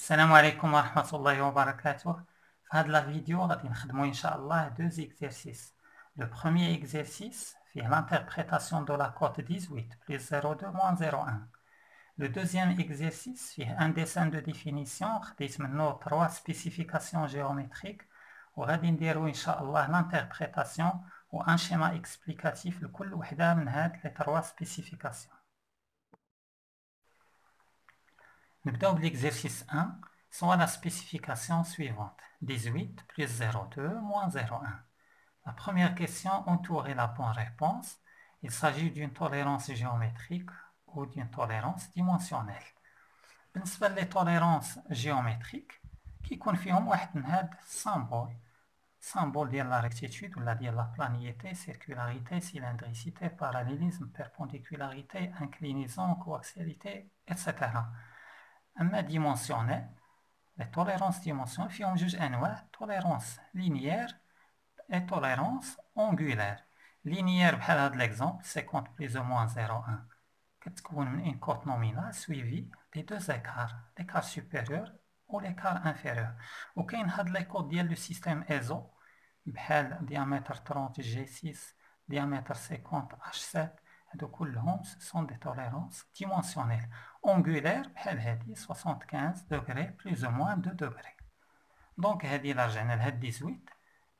السلام عليكم ورحمة الله وبركاته في هذه la vidéo غادي نخدمو إن شاء الله deux exercices Le premier exercice فيه l'interprétation de la cote 18 plus 0,2 moins 0,1 Le deuxième exercice فيه un dessin de définition خديت منه trois spécifications géométriques وغادي نديرو إن شاء الله l'interprétation و un schéma explicatif لكل وحدة من هاد les trois spécifications Nubdao l'exercice 1, soit la spécification suivante. 18 plus 0,2 moins 0,1. La première question entourait la bonne réponse. Il s'agit d'une tolérance géométrique ou d'une tolérance dimensionnelle. بالنسبة les tolérances géométriques كيكون فيهم واحد من هاد symbole symbole ديال la rectitude ولا ديال la planité, circularité, cylindricité, parallélisme, perpendicularité, inclinaison, coaxialité, etc. أما dimensionnel les tolérances dimensionnelles فيهم جوج أنواع tolérance linéaire et tolérance angulaire linéaire بحال هاد l'exemple 50 plus ou moins 0,1 كتكون من une cote nominale suivie des deux écarts l'écart supérieur ou l'écart inférieur وكاين هاد les cotes ديال le système ESO بحال diamètre 30 G6 diamètre 50 H7 هادو كلهم ce sont des tolérances dimensionnelles angulaire بحال هادي 75 degrés plus ou moins 2 degrés donc هادي إلا رجعنا لهاد 18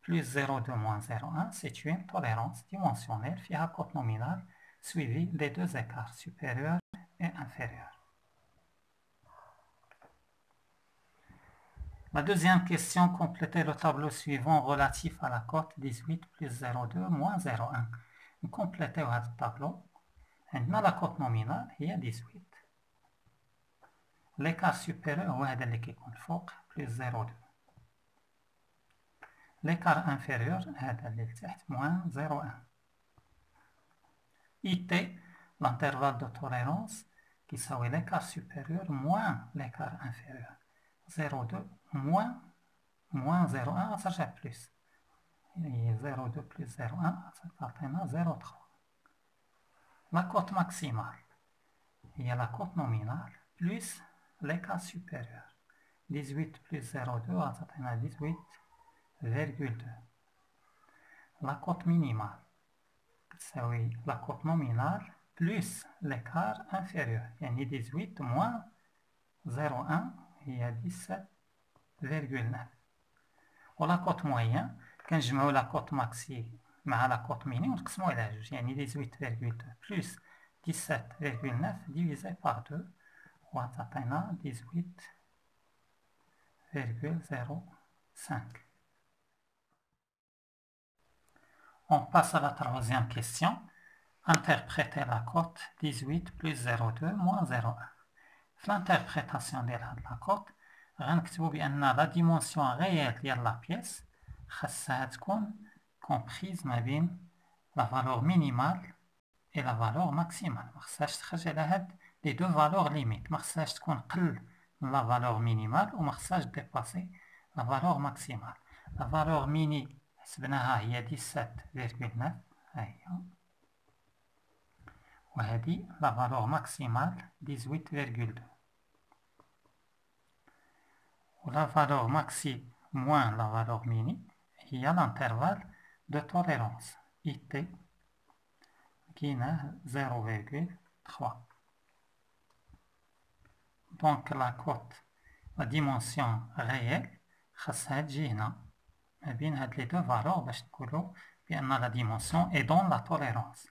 plus 0,2 moins 0,1 c'est une tolérance dimensionnelle فيها cote nominale suivie des deux écarts supérieur et inférieur La deuxième question, complétez le tableau suivant relatif à la cote 18 plus 0,2 moins 0,1. Complétez le tableau. عندنا la cote nominale هي 18 l'écart supérieur هو هذا اللي كيكون فوق بلس 0,2 l'écart inférieur هذا اللي لتحت موان 0,1 IT l'intervalle de tolérance كيساوي l'écart supérieur moins l'écart inférieur 0,2 moins moins 0,1 غترجع بلس 0,2 plus 0,1, ça 0,3. La cote maximale, il y a la cote nominale, plus l'écart supérieur. 18 plus 0,2, ça 18,2. La cote minimale, c'est la cote nominale, plus l'écart inférieur. Il y a 18 moins 0,1, il y a 17,9. Ou la cote moyenne, quand je mets la cote maxi مع لا كوت ميني ونقسمو على جوج يعني 18,2 بلس 17,9 ديفيزي باغ دو وغتعطينا 18,05 On passe à la troisième question. Interpréter la cote 18 plus 0,2 moins 0,1. في l'interprétation ديال هاد لا كوت غنكتبو بأن لا ديمونسيون غيال ديال لا بيس خاصها تكون comprise ما بين la valeur minimale et la valeur maximale. ما خصهاش تخرج على هاد لي دو فالور ليميت ما خصهاش تكون قل من لا فالور مينيمال وما خصهاش ديباسي لا فالور ماكسيمال لا فالور ميني حسبناها هي 17.9 ها هي وهذه لا فالور ماكسيمال 18.2 ولا فالور ماكسي موان لا فالور ميني هي l'intervalle de tolérance IT qui est 0,3. Donc la cote, la dimension réelle, خاصها تجي هنا ما بين هاد لي دو فالور باش تقولوا بأن la dimension est dans la tolérance.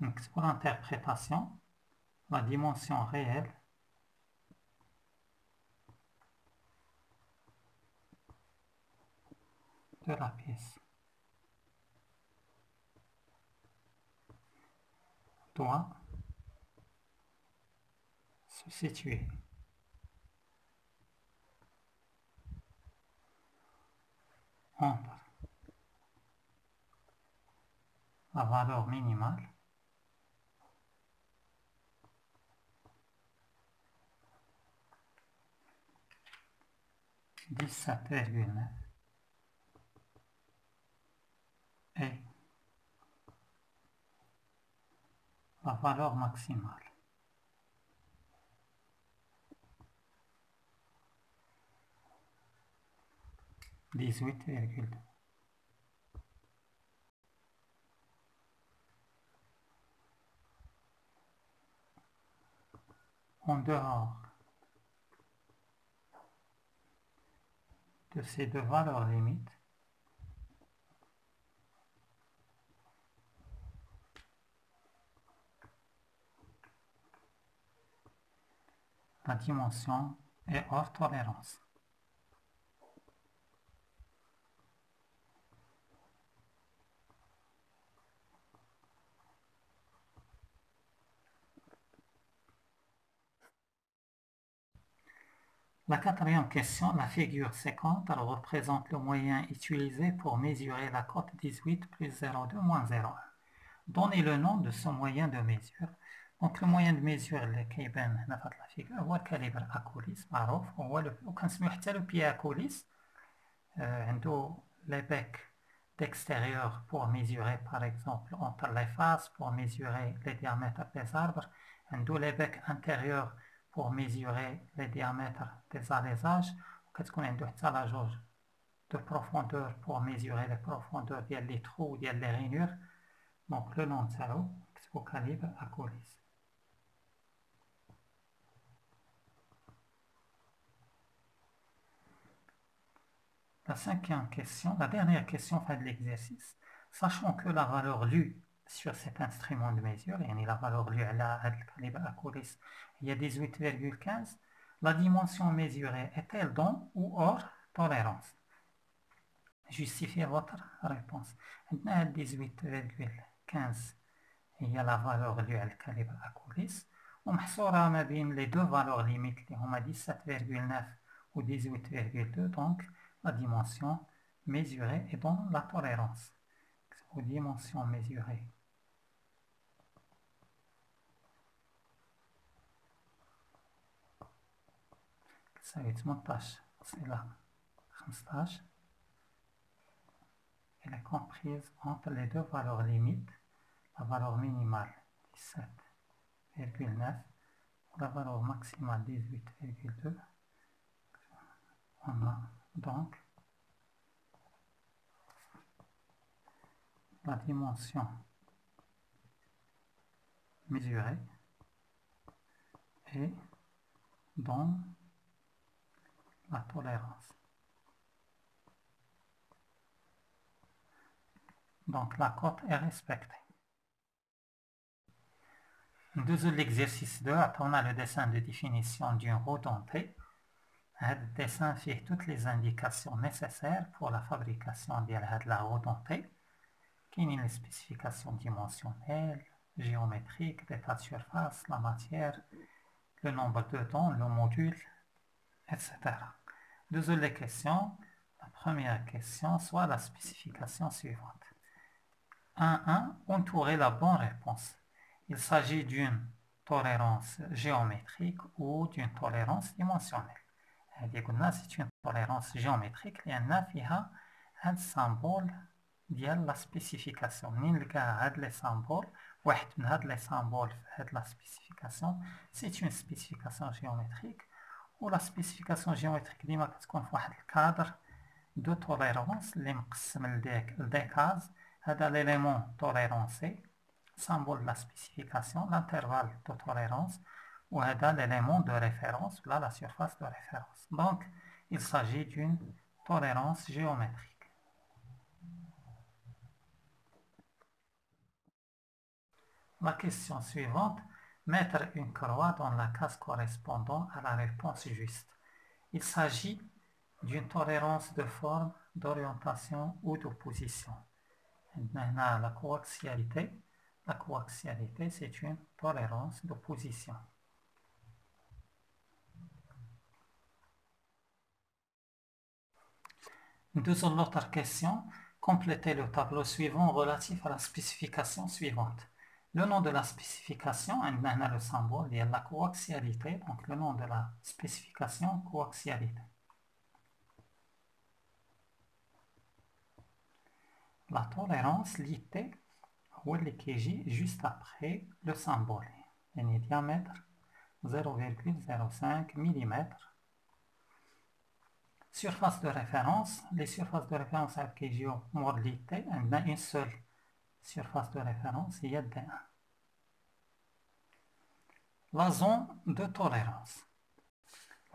نكتبوا l'interprétation la dimension réelle de la pièce. doit se situer. entre la valeur minimale dix-sept virgule neuf et la valeur maximale. 18,2. En dehors de ces deux valeurs limites, la dimension est hors tolérance. La quatrième question, la figure 50, elle représente le moyen utilisé pour mesurer la cote 18 plus 0,2 moins 0,1. Donnez le nom de ce moyen de mesure. Donc le moyen de mesure اللي كيبان هنا في la figure هو الكاليبر أكوليس معروف هو وكنسميو حتى لو بي أكوليس عنده les becs d'extérieur pour mesurer par exemple entre les faces, pour mesurer les diamètres des arbres, عنده les becs intérieurs pour mesurer les diamètres des alaisages كتكون عنده حتى لا جوج de profondeur pour mesurer les profondeurs ديال les trous ديال les rainures donc le nom تاعو كتبو calibre Acolis La cinquième question, la dernière question fait de l'exercice. Sachant que la valeur lue sur cet instrument de mesure, et la valeur lue à la calibre Acolis il y a 18,15, la dimension mesurée est-elle dans ou hors tolérance Justifiez votre réponse. Maintenant, 18,15 il y a la valeur lue à calibre coulisses. On ما بين les deux valeurs limites qui ont 17,9 ou 18,2 donc la dimension mesurée est dans la tolérance ou dimension mesurée تساوي 18 فاصلة 15 elle est comprise entre les deux valeurs limites, la valeur minimale 17,9 la valeur maximale 18,2. On a donc la dimension mesurée et dans la tolérance. Donc la cote est respectée. Deuxième l'exercice 2, on a le dessin de définition d'une roue. Le dessin fait toutes les indications nécessaires pour la fabrication de la roue dentée. Qui les spécifications dimensionnelles, géométriques, l'état de surface, la matière, le nombre de dents, le module, etc. Deuxième question. La première question, soit la spécification suivante. 1.1. Entourer la bonne réponse. Il s'agit d'une tolérance géométrique ou d'une tolérance dimensionnelle. C'est une tolérance géométrique. Il y a un symbole de la spécification. les symboles. les symboles de la spécification. C'est une spécification géométrique la spécification géométrique ديما كتكون في واحد الكادر دو توليرونس اللي مقسم لديك لديكاز هذا ليليمون توليرونسي symbole de la spécification, l'intervalle de tolérance ou l'élément de référence, là la surface de référence. Donc, il s'agit d'une tolérance géométrique. La question suivante, Mettre une croix dans la case correspondant à la réponse juste. Il s'agit d'une tolérance de forme, d'orientation ou d'opposition. Maintenant, la coaxialité. La coaxialité, c'est une tolérance d'opposition. Deuxième autre question. Complétez le tableau suivant relatif à la spécification suivante. Le nom de la spécification, a le symbole, il y a la coaxialité, donc le nom de la spécification coaxialité. La tolérance, l'IT, ou est juste après le symbole. A diamètre 0,05 mm Surface de référence, les surfaces de référence avec KGO modalité, on a une seule surface de référence, il y a D1. La zone de tolérance.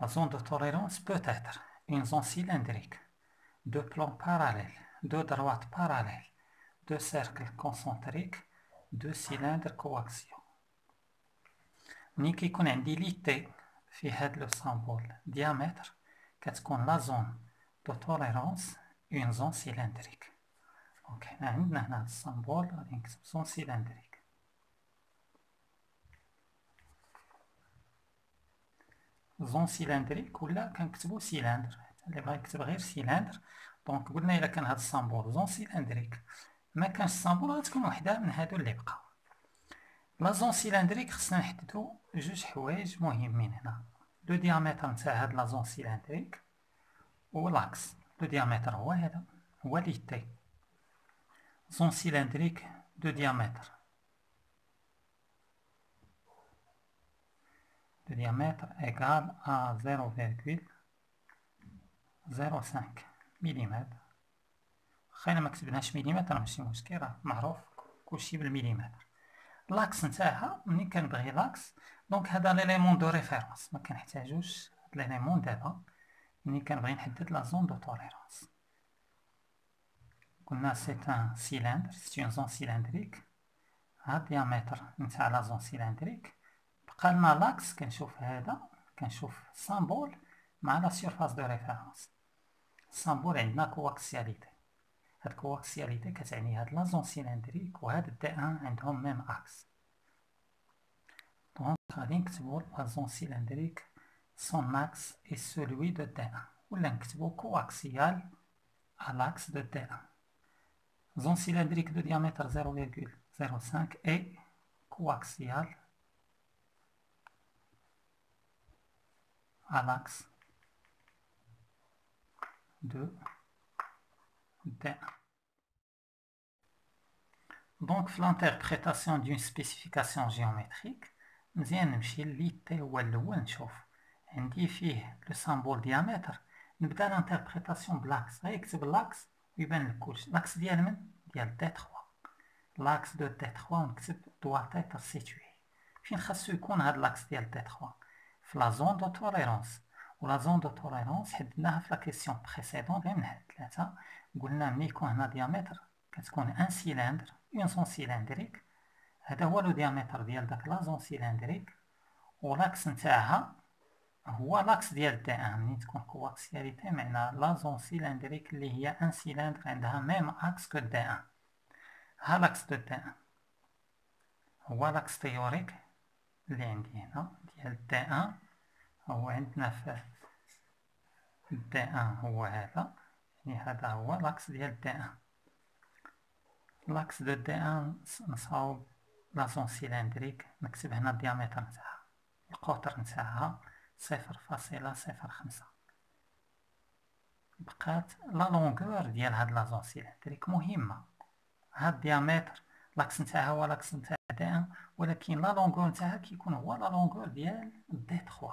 La zone de tolérance peut être une zone cylindrique, deux plans parallèles, deux droites parallèles, deux cercles concentriques, deux cylindres coaxiaux. Ni كيكون عندي لي تي في هاد لو symbole diamètre كتكون لا زون دو توليرونس اون زون سيلندريك دونك حنا عندنا هنا هاد السامبول غادي نكتب زون سيلندريك زون سيلندريك ولا كنكتبو سيلندر اللي بغا يكتب غير سيلندر دونك قلنا الا كان هاد السامبول زون سيلندريك ما كانش السامبول غتكون وحده من هادو اللي بقاو لا زون سيلندريك خصنا نحددو جوج حوايج مهمين هنا لو ديامتر نتاع هاد لا زون سيلندريك لاكس لو ديامتر هو هذا هو لي تي. زون سيلندريك دو ديامتر. دو ديامتر égal à 0,05 مليمتر خلينا ما كتبناش مليمتر ماشي مشكل راه معروف كلشي بالمليمتر لاكس نتاعها ملي كنبغي لاكس دونك هذا ليليمون دو ريفيرونس ما كنحتاجوش ليليمون دابا. ملي كنبغي نحدد لا زون دو توليرونس قلنا سي ان سيلندر سي اون زون سيلندريك ها الديامتر نتاع لا زون سيلندريك بقى لنا لاكس كنشوف هذا. كنشوف سامبول مع لا سيرفاس دو ريفيرونس سامبول عندنا كواكسياليتي هاد كواكسياليتي كتعني هاد لا زون سيلندريك وهاد دي ان عندهم ميم إكس دونك غادي نكتبو لا زون سيلندريك son axe est celui de D1 ou نكتبو coaxial à l'axe de D1 zone cylindrique de diamètre 0,05 et coaxial à l'axe de D1 donc l'interprétation d'une spécification géométrique مزيان نمشي اللي تي هو الأول نشوف عندي فيه لو سامبول ديامتر. نبدا لانتربريتاسيون بلاكس. غيكتب لاكس ويبان لك كلشي لاكس ديال من؟ ديال دي 3 لاكس دو دي 3 ونكتب دوا تيتر سيتوي فين خاصو يكون هاد لاكس ديال دي 3 في لا زون دو توليرونس. ولا زون دو توليرونس حددناها في لا كيسيون بريسيدون غير من هاد ثلاثة قلنا ملي يكون هنا ديامتر كتكون ان سيلندر اون زون سيلندريك. هذا هو لو ديامتر ديال داك لا زون سيلندريك ولاكس نتاعها. هو لاكس ديال دي ان ملي تكون كواكسياليتي معنا لا زون سيلندريك اللي هي ان سيلندر عندها ميم إكس كو دي ان ها لاكس دو دي ان هو لاكس تيوريك اللي عندي هنا ديال دي ان هو عندنا في دي ان هو هذا. يعني هذا هو لاكس ديال دي ان لاكس دو دي ان نصاوب لا زون سيلندريك نكتب هنا الديامتر نتاعها. القطر نتاعها صفر فاصلة صفر خمسة. بقات لا لونغور ديال هاد لا زون سيلندريك مهمة. هاد الديامتر لاكس نتاعها هو لاكس نتاع دي ان ولكن لا لونغور نتاعها كيكون هو لا لونغور ديال دي تخوا.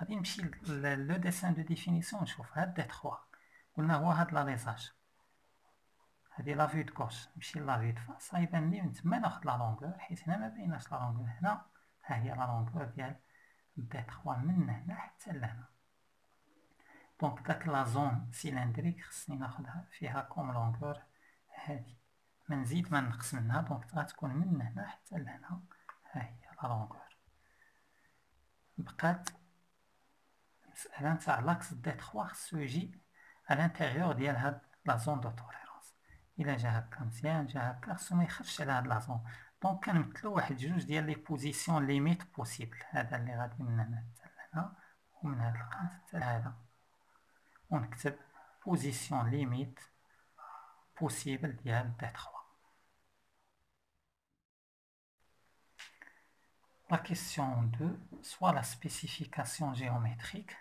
غادي نمشي لو ديسان دو ديفينيسيون نشوف. هاد دي تخوا. قلنا هو هاد لا ليزاج. هادي لا فيو دو كوش نمشي لا فيو دو فاس غيبان لي من تما ناخد لا لونغور حيت هنا ما بيناش لا لونغور هنا ها هي لا لونغور ديال دي تخوا من هنا حتى لهنا دونك داك لا زون سيلندريك خصني ناخدها فيها كوم لونغور هادي ما نزيد ما نقص منها دونك غتكون من هنا حتى لهنا ها هي لا لونغور بقات المسألة نتاع لاكس دي تخوا خصو يجي على الانتيريور ديال هاد لا زون دو توليرونس الا جا هكا مزيان جا هكا خصو ما يخرجش على هاد لا زون دونك كنمثلو واحد جوج ديال لي بوزيسيون ليميت بوسيبل هذا اللي غادي من هنا حتى لهنا ومن هاد القنت حتى لهذا ونكتب بوزيسيون ليميت بوسيبل ديال دي تخوا La question 2, soit la spécification géométrique.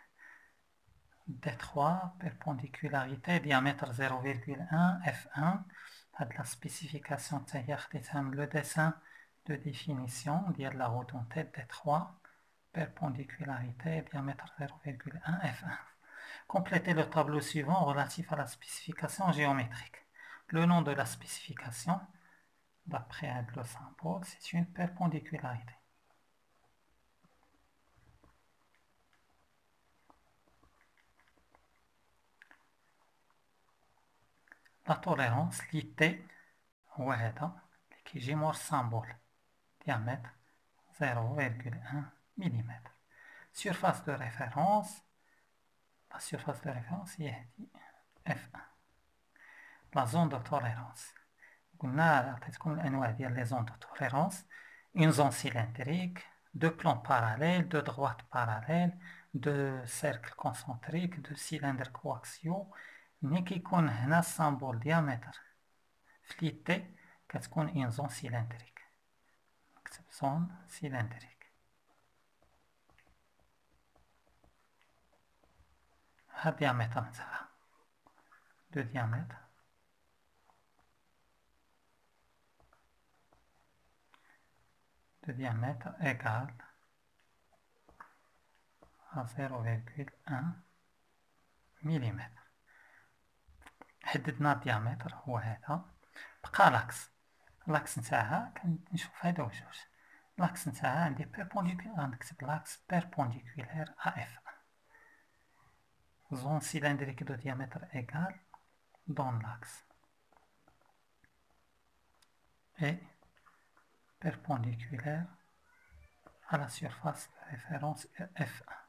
D3, perpendicularité, diamètre 0,1, F1, la spécification le dessin de définition de la route en tête D3, perpendicularité, diamètre 0,1, F1. Complétez le tableau suivant relatif à la spécification géométrique. Le nom de la spécification, d'après le symbole, c'est une perpendicularité. La tolérance, l'IT, qui est symbole, diamètre 0,1 mm. Surface de référence, la surface de référence est F1. La zone de tolérance. Les zones de tolérance. Une zone cylindrique, deux plans parallèles, deux droites parallèles, deux cercles concentriques, deux coaxiaux. qui a un symbole diamètre flité, qu'est-ce une zone cylindrique. Zone cylindrique. un diamètre de diamètre de diamètre égal à 0,1 mm حددنا الديامتر هو هذا. بقى لاكس. لاكس نتاعها كنشوف هذا وجوج لاكس نتاعها عندي بيربونديكولار نكتب لاكس بيربونديكولار ا اف zone cylindrique de diamètre égal dans l'axe et perpendiculaire à la surface de référence F1.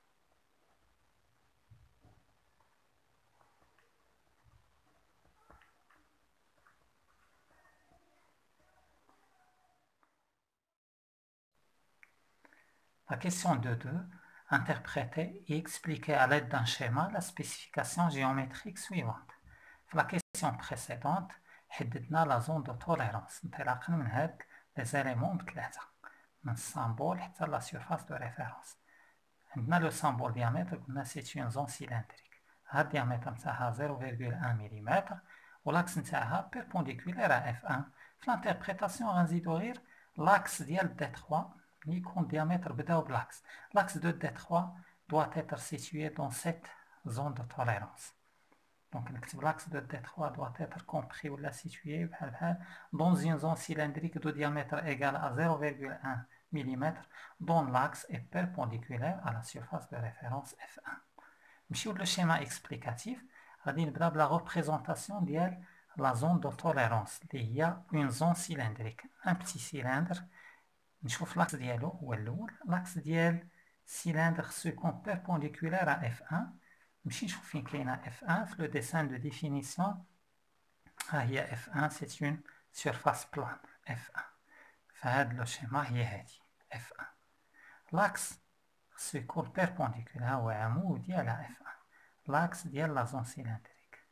La question de 2 interpréter et expliquer à l'aide d'un schéma la spécification géométrique suivante. La question précédente, حددنا la zone de tolérance انطلاقا من هاد les éléments بثلاثة من symbole حتى la surface de référence عندنا le symbole diamètre قلنا c'est une zone cylindrique هاد diamètre نتاعها 0,1 mm والاكس نتاعها perpendiculaire à F1 في l'interprétation غنزيدو غير l'axe ديال D3 Nikon diamètre بداو l'axe. L'axe de D3 doit être situé dans cette zone de tolérance. Donc l'axe de D3 doit être compris ou la situé dans une zone cylindrique de diamètre égal à 0,1 mm dont l'axe est perpendiculaire à la surface de référence F1. sur le schéma explicatif, la représentation de la zone de tolérance. Il y a une zone cylindrique, un petit cylindre نشوف لاكس ديالو هو الاول لاكس ديال سيلندر سكون بيربونديكولار ا اف 1 نمشي نشوف فين كاينه اف 1 في لو ديسان دو ديفينيسيون ها هي اف 1 سي اون سيرفاس بلان اف 1 فهاد لو شيما هي هادي اف 1 لاكس خصو يكون بيربونديكولار هو عمود ديالها اف 1 لاكس ديال لا زون سيلندريك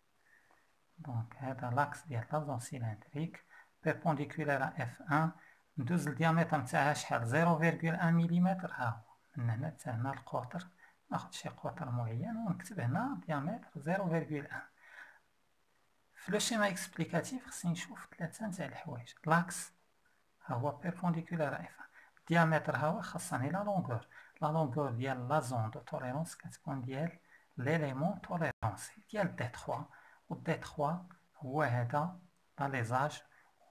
دونك هذا لاكس ديال لا زون سيلندريك بيربونديكولار اف 1 ندوز الديامتر نتاعها شحال؟ زيرو فيرغول ان ميليمتر ها من هنا حتى هنا القطر. ناخد شي قطر معين ونكتب هنا ديامتر زيرو فيرغول ان في لو شيما اكسبليكاتيف خصني نشوف ثلاثة نتاع الحوايج. لاكس ها هو بيربونديكولار اف الديامتر ها هو خاصني لا لونغور. لا لونغور ديال لا زون دو توليرونس كتكون ديال ليليمون توليرونسي ديال دي 3 و دي 3 هو هذا لا ليزاج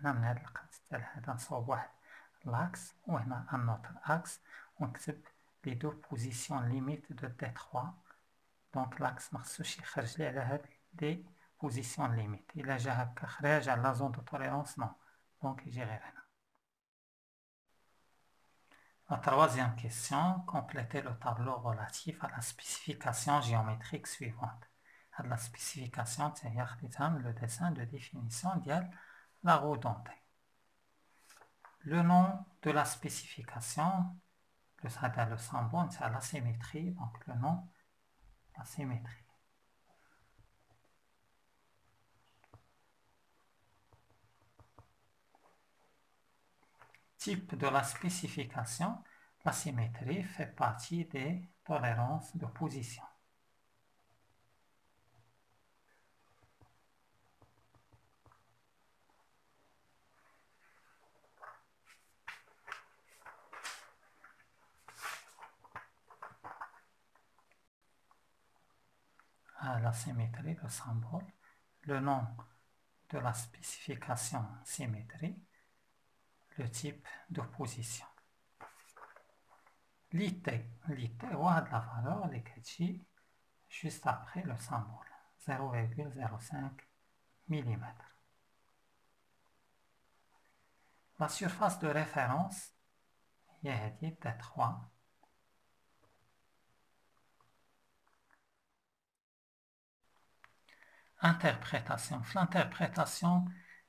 هنا من هذا القنت تاع هذا نصوب واحد لاكس وهنا ان نوتر اكس ونكتب لي دو بوزيسيون ليميت دو دي 3 دونك لاكس مخصوش يخرج لي على هاد لي بوزيسيون ليميت الا جا هكا خراج على لا زون دو توليرونس نو دونك يجي غير هنا La troisième question, complétez le tableau relatif à la spécification géométrique suivante. La spécification, c'est le dessin de définition ديال la redondée. Le nom de la spécification, plus à le symbole, c'est à la symétrie, donc le nom, la symétrie. Type de la spécification, la symétrie fait partie des tolérances de position. La symétrie, le symbole, le nom de la spécification symétrie, le type d'opposition. L'IT, l'IT, de la valeur, les juste après le symbole, 0,05 mm. La surface de référence, il y a dit 3 interprétation. L'interprétation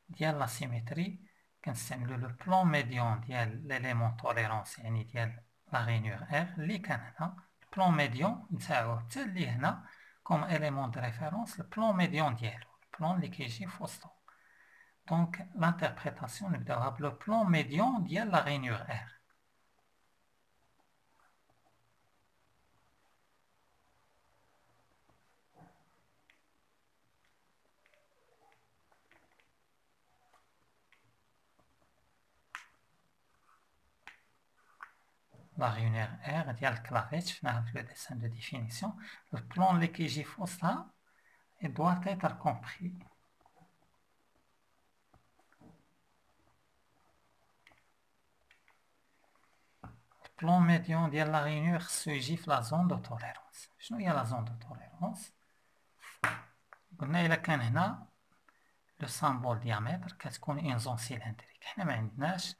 de la symétrie, le plan médian de l'élément tolérance et la rainure R, le plan médian, comme élément de référence, le plan médian de le plan de Foston. Donc, l'interprétation, le plan médian de la rainure R. réunion R ديال كلافيتش فينا le dessin de définition le plan اللي كيجي في وسطها doit être compris le plan médian ديال la réunion خصو يجي في la zone de tolérance شنو هي la zone de tolérance قلنا إلا كان هنا لو سامبول ديامتر كتكون اون زون سيلندريك حنا ما عندناش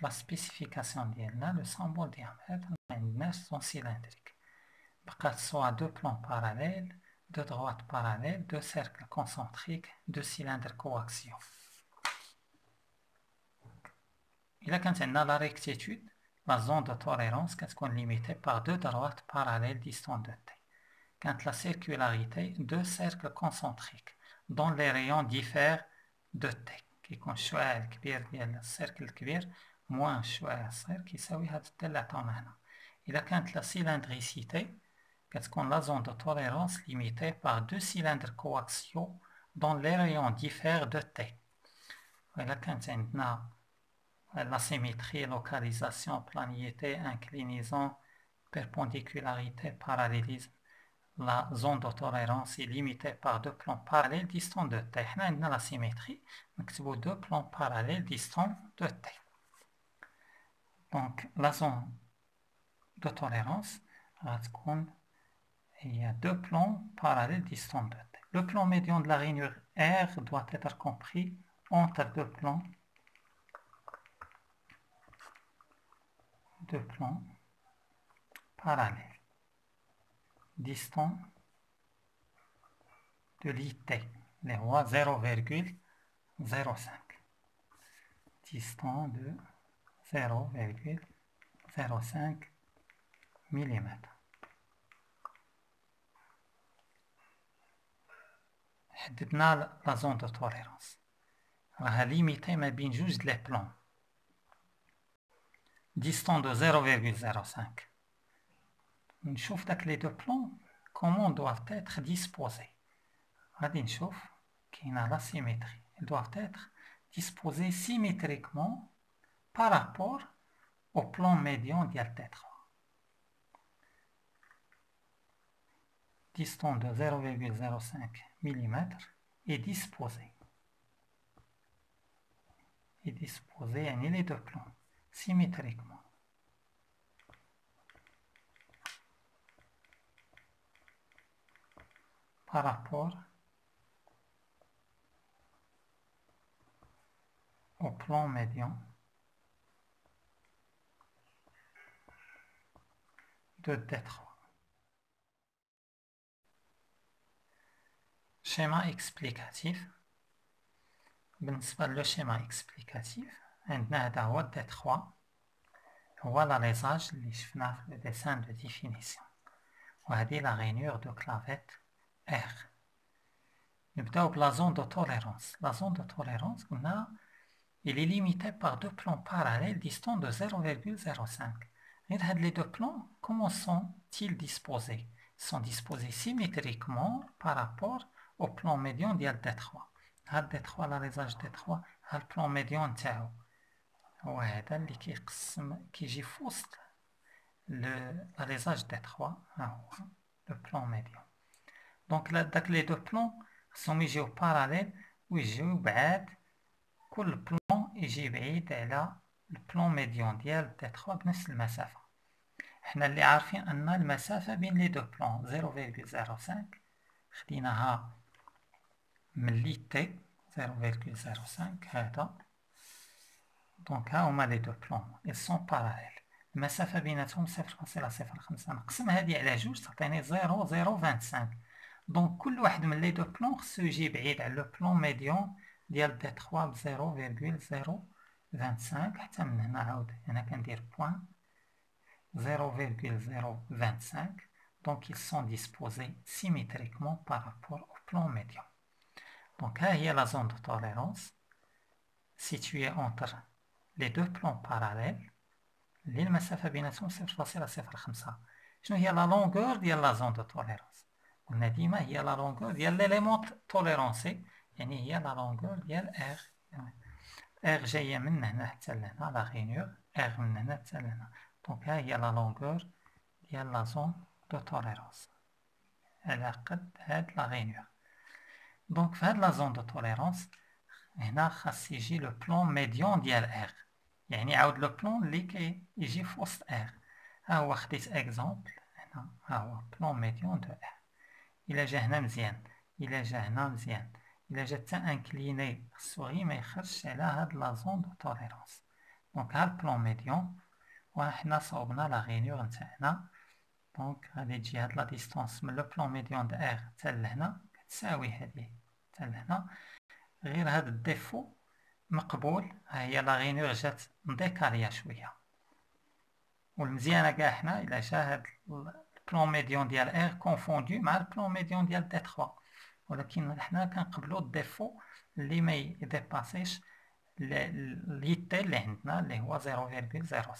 la spécification ديالنا le symbole diamètre ما son cylindrique بقات soit deux plans parallèles deux droites parallèles deux cercles concentriques deux cylindres coaxiaux إلا كانت عندنا la rectitude la zone de tolérance كتكون limitée par deux droites parallèles distantes de t quand la circularité deux cercles concentriques dont les rayons diffèrent de t كيكون الشعاع الكبير ديال السيركل الكبير moins شوية صغير كيساوي هاد الدالة اللي عطاونا هنا إذا كانت لا سيلندريسيتي كتكون لا زون دو توليرونس limitée par deux cylindres coaxiaux dont les rayons diffèrent de T وإذا كانت عندنا la symétrie, localisation, planiété, inclinaison, perpendicularité, parallélisme. La zone de tolérance est limitée par deux plans parallèles distants de T. On a la symétrie, donc deux plans parallèles distants de T. Donc, la zone de tolérance, il y a deux plans parallèles distants Le plan médian de la rainure R doit être compris entre deux plans. Deux plans parallèles distants de l'IT, les rois 0,05 distant de 0,05 mm. حددنا لا زون دو توليرانس راها ليميتي ما بين جوج لي بلون ديستون دو 0,05 نشوف داك لي دو بلون كومون دوافت اتر ديسبوزي غادي نشوف كاينه لا سيميتري دوافت اتر ديسبوزي سيميتريكمون par rapport au plan médian d'Altetra. Distant de 0,05 mm est disposé. Est disposé en les deux plans, symétriquement. Par rapport au plan médian d'être. Schéma explicatif. le schéma explicatif, عندنا هذا هو D3 voilà les âges اللي شفناه في le dessin de définition وهذه la rainure de clavette R نبداو بلا زون دو توليرونس لا زون دو توليرونس قلنا il est limité par deux plans parallèles distants de 0,05. Les deux plans, comment sont-ils disposés Ils sont disposés symétriquement par rapport au plan médian de D3. D3, l'arrésage D3, le plan médian تاعو وهذا اللي كيقسم كيجي في وسط l'arrésage D3 le plan médian donc les deux plans sont يجيو parallèles ويجيو بعاد كل بلون يجي بعيد على البلون ميديون ديال تي 3 بنفس المسافة حنا اللي عارفين ان المسافة بين لي دو بلون 0.05 خديناها من لي تي 0.05 هذا دونك ها هما لي دو بلون ils sont parallèles. المسافة بيناتهم 0.05 نقسم هادي على جوج تعطيني 0.025 دونك كل واحد من لي دو بلون خصو يجي بعيد. على لو بلون ميديون ديال دي 3 ب 0.025 حتى من هنا عاود هنا كندير بوان 0.025 donc ils sont disposés symétriquement par rapport au plan médian donc là il y a la zone de tolérance située entre les deux plans parallèles اللي المسافة بيناتهم 0.05 شنو هي la longueur ديال la zone de tolérance قلنا ديما هي la longueur ديال l'élément tolérance يعني هي لا لونغور ديال ار ار جاية من هنا حتى لهنا لا غينيور ار من هنا حتى لهنا دونك ها هي لا لونغور ديال لا زون دو توليرونس على قد هاد لا غينيور دونك في هاد لا زون دو توليرونس هنا خاص يجي لو بلون ميديون ديال ار يعني عاود لو بلون اللي كيجي في وسط ار ها هو خديت اكزومبل هنا ها هو بلون ميديون دو ار الا جا هنا مزيان الا جا هنا مزيان إلا جات انكليني خصو ما يخرجش على هاد لا زون دو توليرونس دونك ها البلون ميديون وحنا صوبنا لا غينيور نتاعنا دونك غادي تجي هاد لا ديستونس من لو بلون ميديون د ار حتى لهنا كتساوي هادي حتى لهنا غير هاد الديفو مقبول ها هي لا غينيور جات مديكاليا شوية والمزيانه كاع حنا الا جا هاد البلون ميديون ديال ار كونفوندو مع البلون ميديون ديال دي 3 ولكن حنا كنقبلو الديفو اللي ما يديباسيش اليتي اللي عندنا اللي هو 0.05